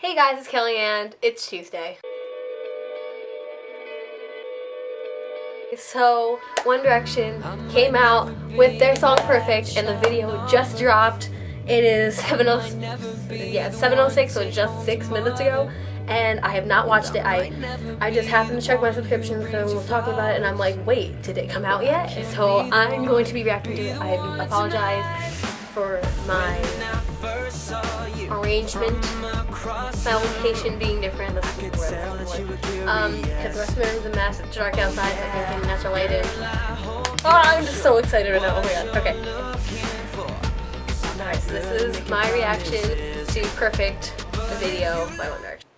Hey guys, it's Kelly and it's Tuesday. So, One Direction came out with their song Perfect and the video just dropped. It is 7.06, yeah, 7.06, so just 6 minutes ago. And I have not watched it. I I just happened to check my subscriptions because I was talking about it and I'm like, wait, did it come out yet? So I'm going to be reacting to it. I apologize for my arrangement, my location being different. That's the word. Um, because the rest of my room's a mess. It's dark outside. So I can natural light in. Oh, I'm just so excited right now. Oh my god. Okay. Alright, so this is my reaction to Perfect, the video by One Direction.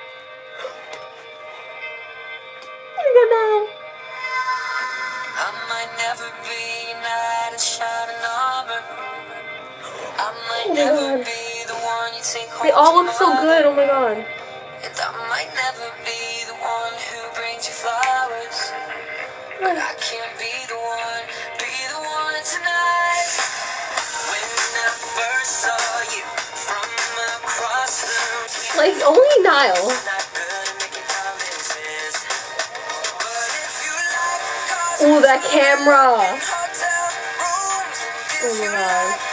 Oh I might never be knight in shining armor. I might my never God. be the one you take home They all look so good. Oh my god. And I might never be the one who brings you flowers. But I can't be the one, be the one tonight. When I first saw you from across the room, Like only Niall. not good at making promises. But if you like cars Oh, that camera. hotel rooms, and Oh my god.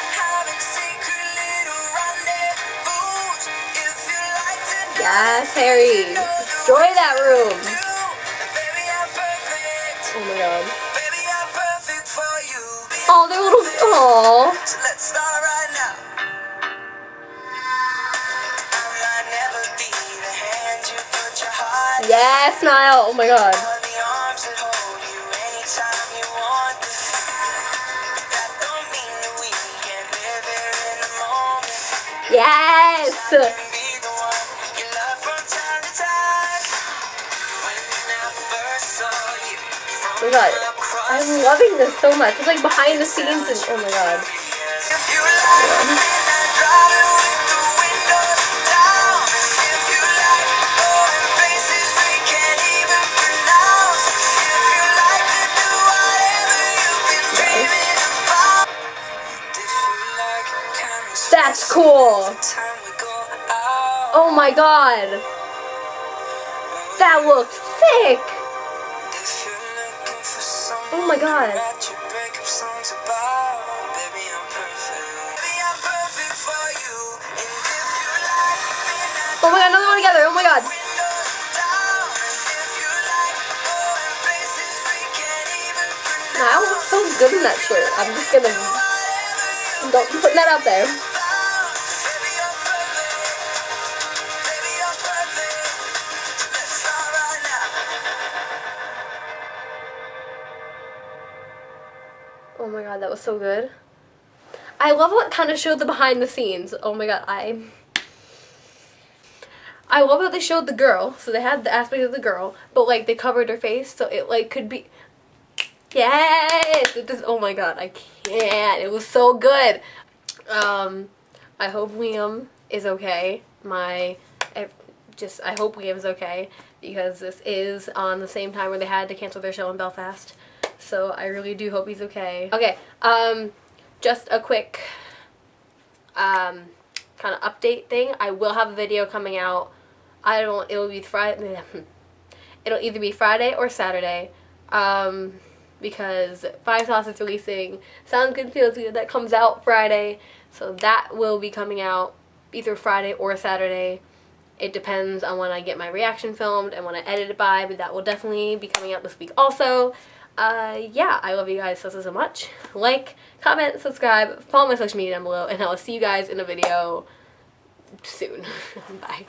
Yes, Harry. Destroy that room. do, baby, I'm perfect. Oh my god. Baby, I'm perfect for you. Oh, they're little. Oh. So let's start right now. I might never be the hand Oh my god. I'm loving this so much. It's like behind the scenes and oh my god. That's cool. Oh my god. That looks sick. Oh you like midnight Oh my god, another one together. Oh my god. windows down, and if you like going places we can't even pronounce, Niall looks so good in that shirt. I'm just gonna don't putting that out there. Oh my god, that was so good. I love what kind of showed the behind the scenes. Oh my god, I I love how they showed the girl. So they had the aspect of the girl, but like they covered her face so it like could be Yes! It just oh my god, I can't. It was so good. Um I hope Liam is okay. My I just I hope Liam's okay because this is on the same time where they had to cancel their show in Belfast. So I really do hope he's okay. Okay, um, just a quick um, kind of update thing. I will have a video coming out. I don't. It'll be Friday. It'll either be Friday or Saturday. Um, because Five Sauce is releasing Sounds Good Feels Good that comes out Friday. So that will be coming out either Friday or Saturday. It depends on when I get my reaction filmed and when I edit it by, but that will definitely be coming out this week also. Uh, yeah, I love you guys so, so, so much. Like, comment, subscribe, follow my social media down below, and I will see you guys in a video soon. Bye.